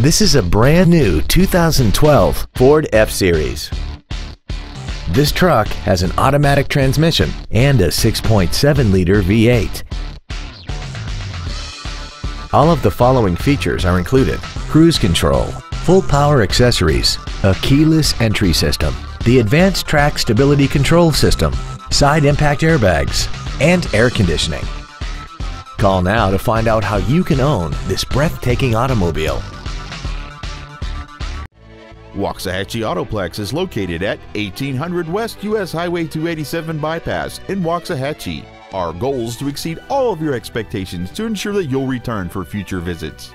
This is a brand new 2012 Ford F-Series. This truck has an automatic transmission and a 6.7-liter V8. All of the following features are included. Cruise control, full power accessories, a keyless entry system, the AdvanceTrac stability control system, side impact airbags, and air conditioning. Call now to find out how you can own this breathtaking automobile. Waxahachie Autoplex is located at 1800 West US Highway 287 Bypass in Waxahachie. Our goal is to exceed all of your expectations to ensure that you'll return for future visits.